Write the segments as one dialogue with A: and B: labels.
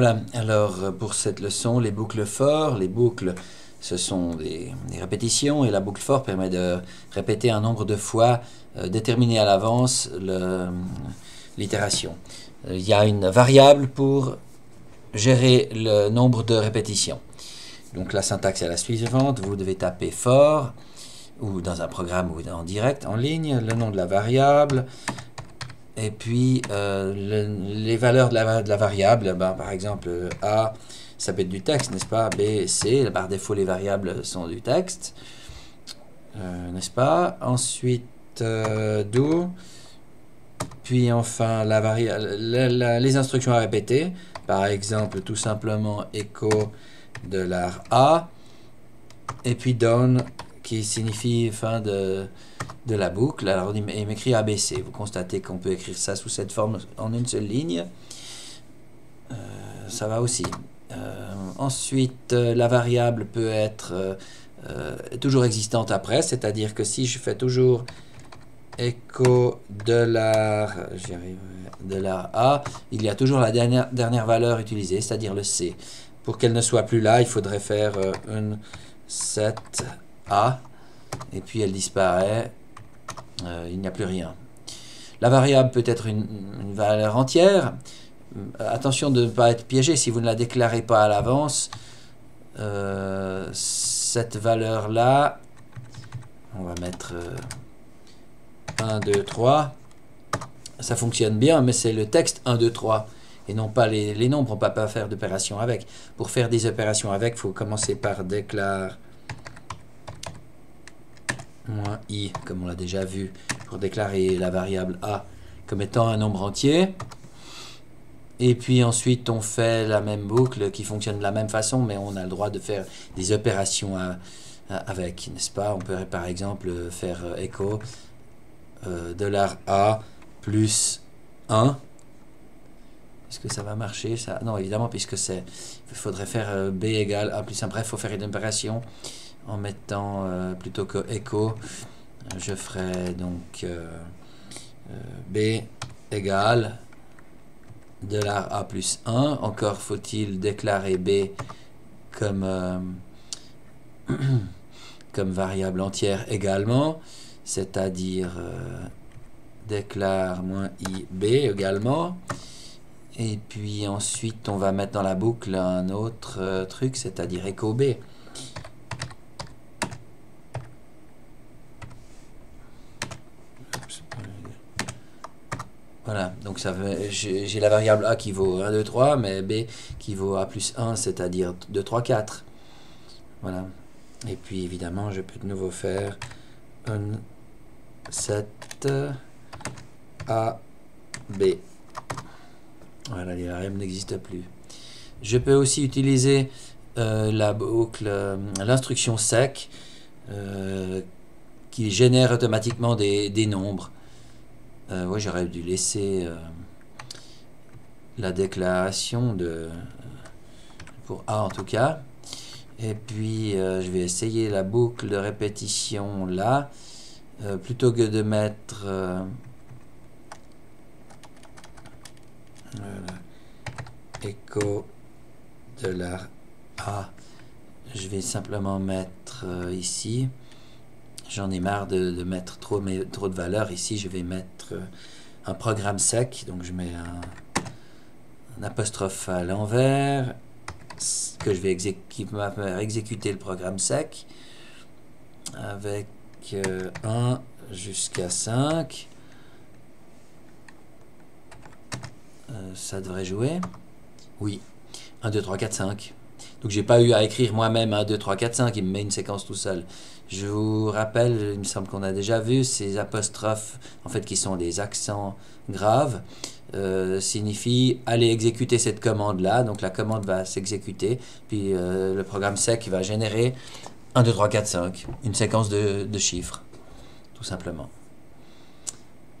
A: Voilà, alors euh, pour cette leçon, les boucles forts, les boucles, ce sont des, répétitions et la boucle fort permet de répéter un nombre de fois euh, déterminé à l'avance l'itération. Il y a une variable pour gérer le nombre de répétitions. Donc la syntaxe est la suivante, vous devez taper fort ou dans un programme ou en direct, en ligne, le nom de la variable, et puis euh, le- les valeurs de la, de la variable, ben, par exemple A, ça peut être du texte, n'est-ce pas? B, C, par défaut les variables sont du texte, euh, n'est-ce pas? Ensuite, euh, do, puis enfin la les instructions à répéter, par exemple tout simplement echo de l'art A, et puis down qui signifie fin de, de la boucle. Alors il m'écrit ABC. Vous constatez qu'on peut écrire ça sous cette forme en une seule ligne. Euh, ça va aussi. Euh, ensuite, euh, la variable peut être toujours existante après, c'est-à-dire que si je fais toujours écho dollar, dollar A, il y a toujours la dernière, dernière valeur utilisée, c'est-à-dire le C. Pour qu'elle ne soit plus là, il faudrait faire une 7 et puis elle disparaît, euh, il n'y a plus rien. La variable peut être une, valeur entière, euh, attention de ne pas être piégé, si vous ne la déclarez pas à l'avance, euh, cette valeur-là, on va mettre 1, 2, 3, ça fonctionne bien, mais c'est le texte 1, 2, 3, et non pas les, les nombres, on ne peut pas faire d'opération avec. Pour faire des opérations avec, il faut commencer par déclarer moins i, comme on l'a déjà vu, pour déclarer la variable a comme étant un nombre entier. Et puis ensuite, on fait la même boucle qui fonctionne de la même façon, mais on a le droit de faire des opérations avec, n'est-ce pas? On peut par exemple faire echo euh, $a plus 1. Est-ce que ça va marcher? Ça Non, évidemment, puisque c'est. Il faudrait faire euh, b égale a plus 1. Bref, il faut faire une opération en mettant euh, plutôt que echo. euh, Je ferai donc euh, euh, b égale dollar $a plus 1. Encore faut-il déclarer b comme, variable entière également, c'est-à-dire déclare moins ib également. Et puis ensuite, on va mettre dans la boucle un autre truc, c'est-à-dire echo b. Voilà, donc ça j'ai la variable a qui vaut 1, 2, 3, mais b qui vaut a plus 1, c'est-à-dire 2, 3, 4. Voilà. Et puis évidemment, je peux de nouveau faire un 7 a b. Voilà, l'IRM n'existe plus. Je peux aussi utiliser euh, la boucle, euh, l'instruction sec euh, qui génère automatiquement des, des nombres. Euh, j'aurais dû laisser euh, la déclaration de pour A en tout cas. Et puis euh, je vais essayer la boucle de répétition là, Euh, plutôt que de mettre euh, voilà, echo de la A. Je vais simplement mettre euh, ici. J'en ai marre de, mettre trop, de valeurs. Ici, je vais mettre euh, un programme sec. Donc, je mets un, apostrophe à l'envers que je vais exé- qui va faire exécuter le programme sec avec euh, 1 jusqu'à 5. Euh, ça devrait jouer. Oui. 1, 2, 3, 4, 5. Donc j'ai pas eu à écrire moi-même 1, 2, 3, 4, 5, il me met une séquence tout seul. Je vous rappelle, il me semble qu'on a déjà vu, ces apostrophes, en fait qui sont des accents graves, euh, signifient aller exécuter cette commande-là. Donc la commande va s'exécuter, puis euh, le programme sec va générer 1, 2, 3, 4, 5, une séquence de, de chiffres, tout simplement.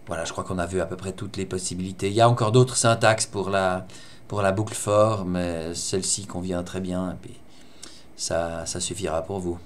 A: Voilà, je crois qu'on a vu à peu près toutes les possibilités. Il y a encore d'autres syntaxes pour la, pour la boucle for, mais celle-ci convient très bien, et puis ça, ça suffira pour vous.